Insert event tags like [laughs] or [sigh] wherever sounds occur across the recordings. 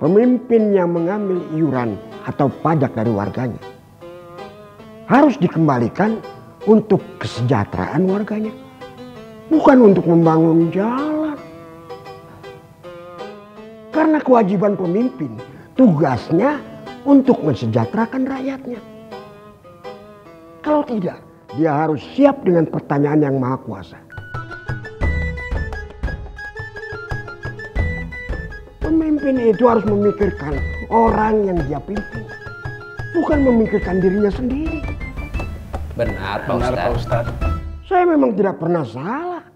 pemimpin yang mengambil iuran atau pajak dari warganya harus dikembalikan untuk kesejahteraan warganya, bukan untuk membangun jalan. Karena kewajiban pemimpin, tugasnya untuk mensejahterakan rakyatnya. Kalau tidak, dia harus siap dengan pertanyaan yang maha kuasa. Pemimpin itu harus memikirkan orang yang dia pimpin. Bukan memikirkan dirinya sendiri. Benar, Pak Benar Ustadz. Pak Ustadz. Saya memang tidak pernah salah.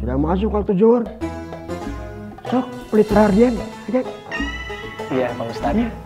Sudah masuk waktu zuhur. Sok, pelit perhatian. Aja. Iya Pak Ustadz. Allahu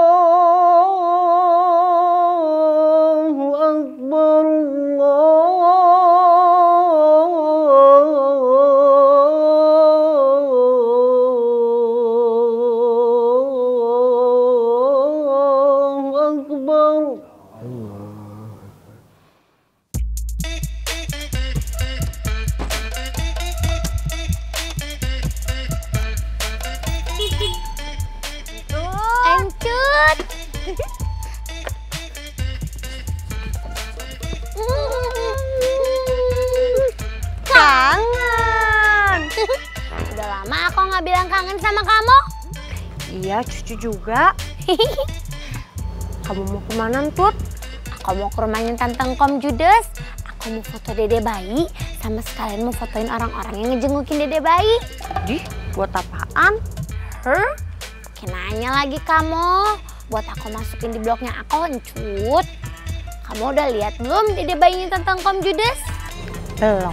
Kangen. Udah lama aku nggak bilang kangen sama kamu. Iya, cucu juga. [laughs] Kamu mau ke mana, Tut? Aku mau ke rumahnya Tante Kom Judes. Aku mau foto dede bayi sama sekalian mau fotoin orang-orang yang ngejengukin dede bayi. Dih, buat apaan? Her? Pakai nanya lagi kamu. Buat aku masukin di blognya aku, Encut. Kamu udah lihat belum dede bayinya Tante Kom Judes? Belum.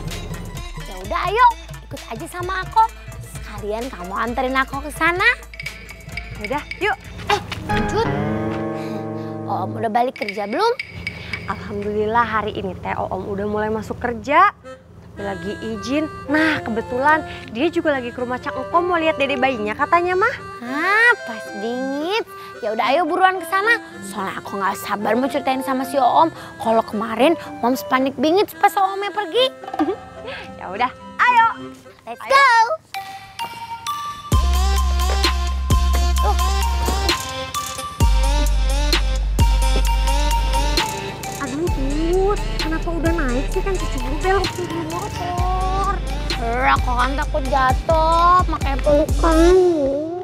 Ya udah ayo, ikut aja sama aku. Sekalian kamu anterin aku ke sana. Yaudah, yuk. Eh, Encut. Om udah balik kerja belum? Alhamdulillah hari ini teh Om udah mulai masuk kerja. Tapi lagi izin. Nah, kebetulan dia juga lagi ke rumah Cang Engkom mau lihat dede bayinya katanya mah. Ah, bingit. Ya udah ayo buruan ke sana. Soalnya aku nggak sabar mau ceritain sama si Om kalau kemarin Om panik bingit pas Omnya pergi. [laughs] Ya udah, ayo. Let's go. Aduh, Tut. Kenapa udah naik sih kan cucu gue belok di motor. Aku kan takut jatuh, makanya peluk kamu.